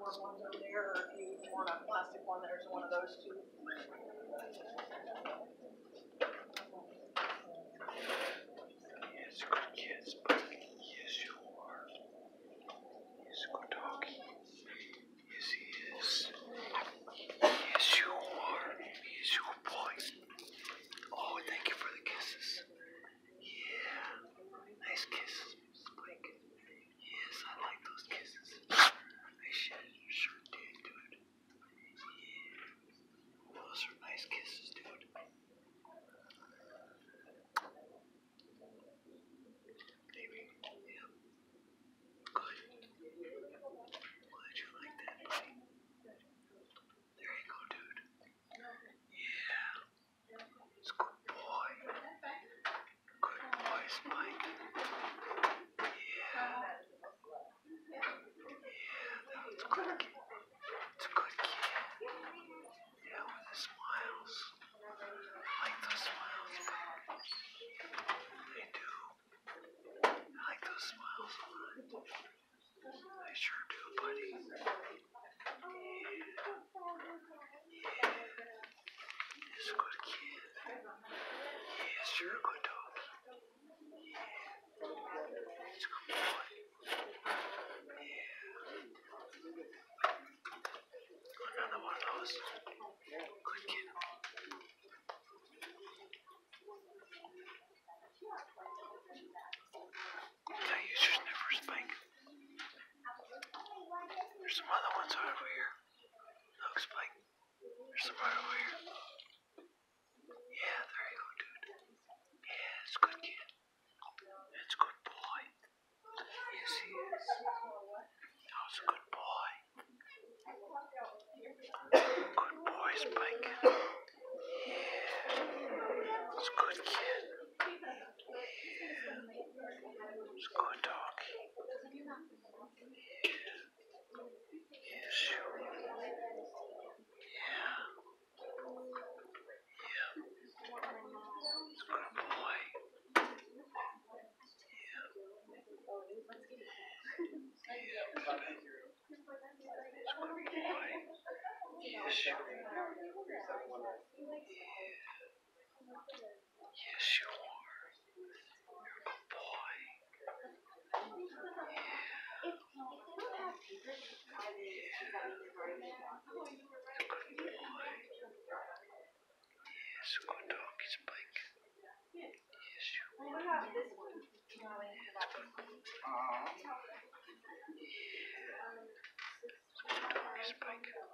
cardboard ones over there, or if you want a plastic one, there's one of those too. Yes, good kids, but yes, you are. He's a good doggy. Yes, he is. Yes, you are. He is your boy. Oh, thank you for the kisses. Yeah. Nice kisses, Miss Blake. Yes, I like those kisses. I sure, sure did, dude. Yeah. Those are nice kisses, dude. Maybe. Yeah. Good. Glad you like that, buddy. There you go, dude. Yeah. It's a good boy. Good boy, Spike. Yeah. Yeah, that's good kid. It's a good kid. Yeah, with the smiles. I like those smiles, babe. I do. I like those smiles a lot. I sure do, buddy. Yeah. Yeah. He's a good kid. Yes, you're a good dog. Yeah. He's a good boy. Yeah. Another one of those. Good kid. Did I use your sniffer, Spike? There's some other ones over here. Look, Spike. There's some right over here. Yeah, there you go, dude. Yeah, it's a good kid. It's a good boy. Yes, he is. That was a good boy. Good boy, Spike. Yeah. It's a good kid. It's a good dog. Yes, sure. Yeah. Yeah. It's a good boy. Yeah. Yeah, baby. It's a good boy. Yes, sure. Yeah. Yes, you are. You're a good boy. Yes, good dog, it's Spike. Yes, you are. It's good. Good dog, Spike. Yeah.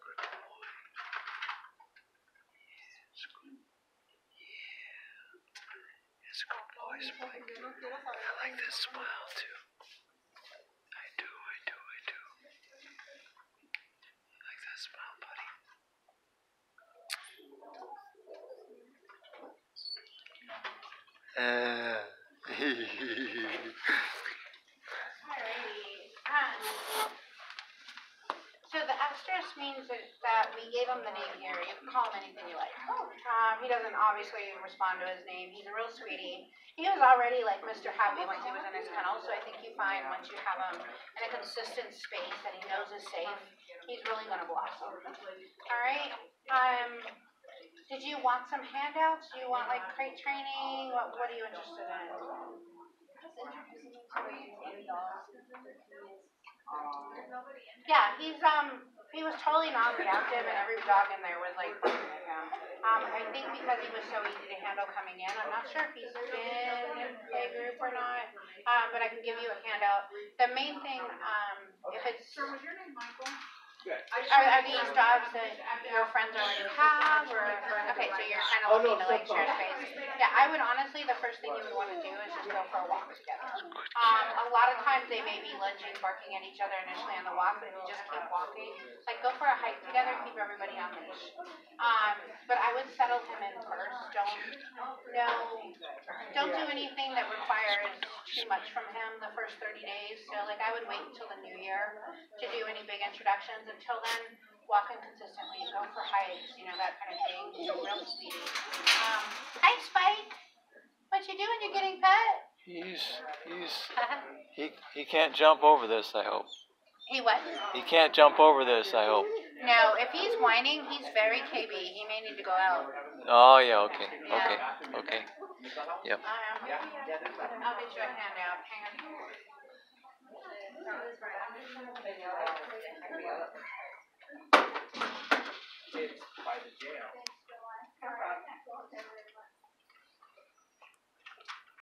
Good boy. Yes, good. Yeah. A Spike. I like that smile too. I do, I do, I do. I like that smile, buddy. Uh. Alrighty. Um, so the asterisk that, that we gave him the name here. You can call him anything you like. Um, he doesn't obviously respond to his name. He's a real sweetie. He was already like Mr. Happy once he was in his kennel, so I think you find once you have him in a consistent space that he knows is safe, he's really gonna blossom. Alright, um, did you want some handouts? Do you want like crate training? What, what are you interested in? Yeah, he's um he was totally non-reactive and every dog in there was like. Um, I think because he was so easy to handle coming in, I'm not sure if he's been in play group or not. Um, but I can give you a handout. The main thing, um, if it's Sir, was your name Michael? Are, are these jobs that your friends already have, or, okay, so you're kind of looking to like share space? Yeah, I would honestly, the first thing you would wanna do is just go for a walk together. Um, a lot of times they may be lunging, barking at each other initially on the walk, but if you just keep walking, like go for a hike together, keep everybody on leash. Um, but I would settle him in first, don't, no, don't do anything that requires too much from him the first 30 days. So, like, I would wait until the new year to do any big introductions. Until then, walking consistently, go for hikes, you know, that kind of thing. Real. Um, hi, Spike. What you doing? You getting pet? He's he's he he can't jump over this. I hope. He what? He can't jump over this. I hope. No, if he's whining, he's very KB. He may need to go out. Oh yeah. Okay. Yeah. Okay. Okay. Yep. I'll get your handout, hang on. It's by the jail.